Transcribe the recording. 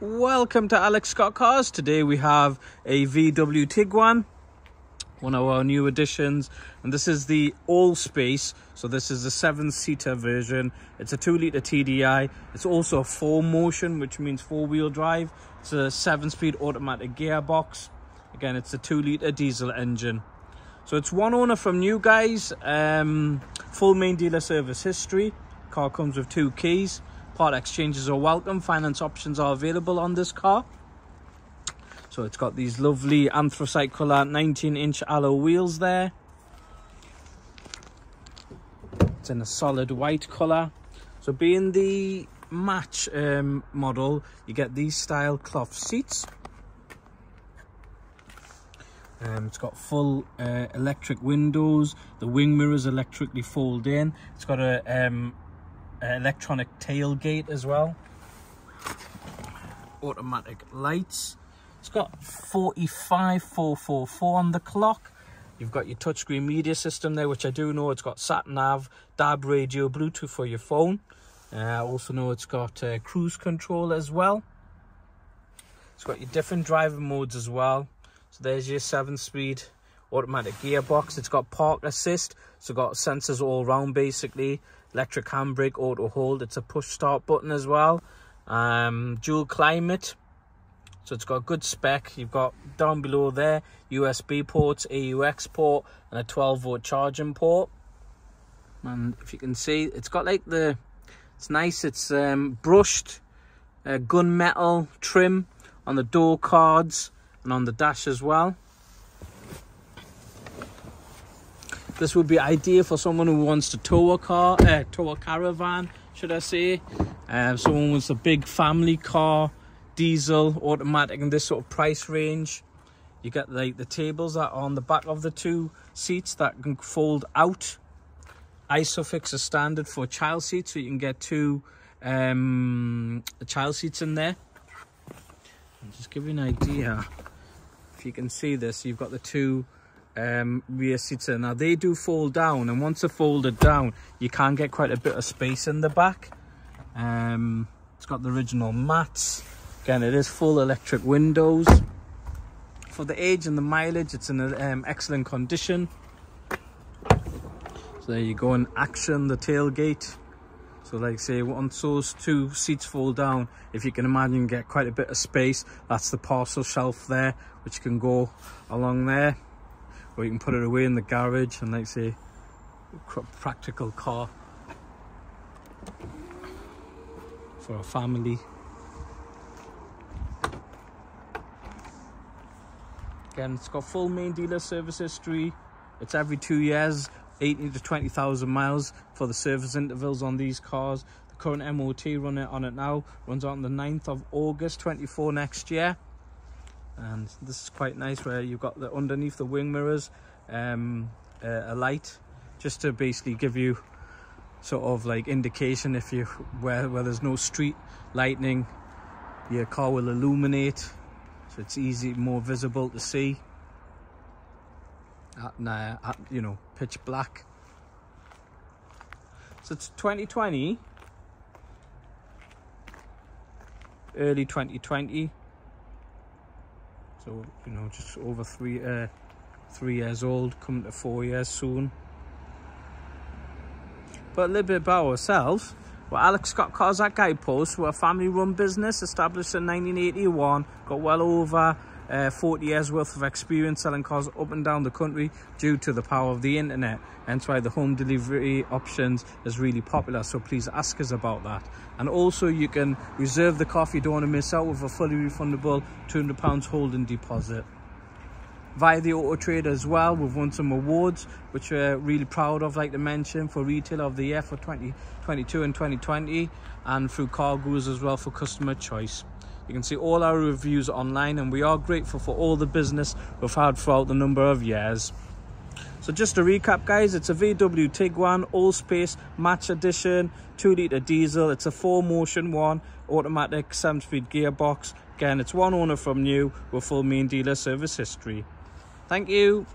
Welcome to Alex Scott Cars. Today we have a VW Tiguan, one of our new additions, and this is the Allspace. So this is the seven seater version. It's a two liter TDI. It's also a four motion, which means four wheel drive. It's a seven speed automatic gearbox. Again, it's a two liter diesel engine. So it's one owner from new guys, um, full main dealer service history. Car comes with two keys. Part exchanges are welcome. Finance options are available on this car. So it's got these lovely anthracite colour 19 inch alloy wheels there. It's in a solid white colour. So being the match um, model, you get these style cloth seats. Um, it's got full uh, electric windows. The wing mirrors electrically fold in. It's got a um, electronic tailgate as well. Automatic lights. It's got 45444 on the clock. You've got your touchscreen media system there, which I do know it's got sat nav, DAB radio, Bluetooth for your phone. Uh, I also know it's got uh, cruise control as well. It's got your different driving modes as well. So there's your seven speed automatic gearbox. It's got park assist. So got sensors all around basically electric handbrake, auto hold. It's a push start button as well. Um, dual climate. So it's got good spec. You've got down below there USB ports, AUX port, and a 12 volt charging port. And if you can see, it's got like the, it's nice. It's um, brushed uh, gunmetal trim on the door cards and on the dash as well. This would be ideal for someone who wants to tow a car, uh, tow a caravan, should I say. Uh, someone wants a big family car, diesel, automatic in this sort of price range. You get like the tables that are on the back of the two seats that can fold out. Isofix is standard for child seats, so you can get two um, child seats in there. I'll just give you an idea. If you can see this, you've got the two um, rear seats Now they do fold down and once they're folded down, you can get quite a bit of space in the back. Um, it's got the original mats. Again, it is full electric windows. For the age and the mileage, it's in um, excellent condition. So there you go in action, the tailgate. So like I say, once those two seats fold down, if you can imagine, get quite a bit of space. That's the parcel shelf there, which can go along there or you can put it away in the garage and like say practical car. For a family. Again it's got full main dealer service history. It's every two years 80 to 20,000 miles for the service intervals on these cars. The current MOT running on it now runs on the 9th of August 24 next year and this is quite nice where you've got the underneath the wing mirrors um, uh, a light just to basically give you sort of like indication if you where, where there's no street lighting your car will illuminate so it's easy more visible to see. At, uh, at you know pitch black. So it's 2020 early 2020 so you know just over three uh three years old coming to four years soon but a little bit about ourselves we're Alex Scott Cars at Guidepost. We're a family-run business established in 1981. Got well over uh, 40 years worth of experience selling cars up and down the country due to the power of the internet. Hence why the home delivery options is really popular. So please ask us about that. And also you can reserve the car if you don't want to miss out with a fully refundable £200 holding deposit via the auto trade as well we've won some awards which we're really proud of like to mention for retail of the year for 2022 and 2020 and through CarGurus as well for customer choice you can see all our reviews online and we are grateful for all the business we've had throughout the number of years. So just to recap guys it's a vw tiguan Allspace match edition two liter diesel. It's a four motion one automatic seven speed gearbox. Again it's one owner from new with full main dealer service history. Thank you.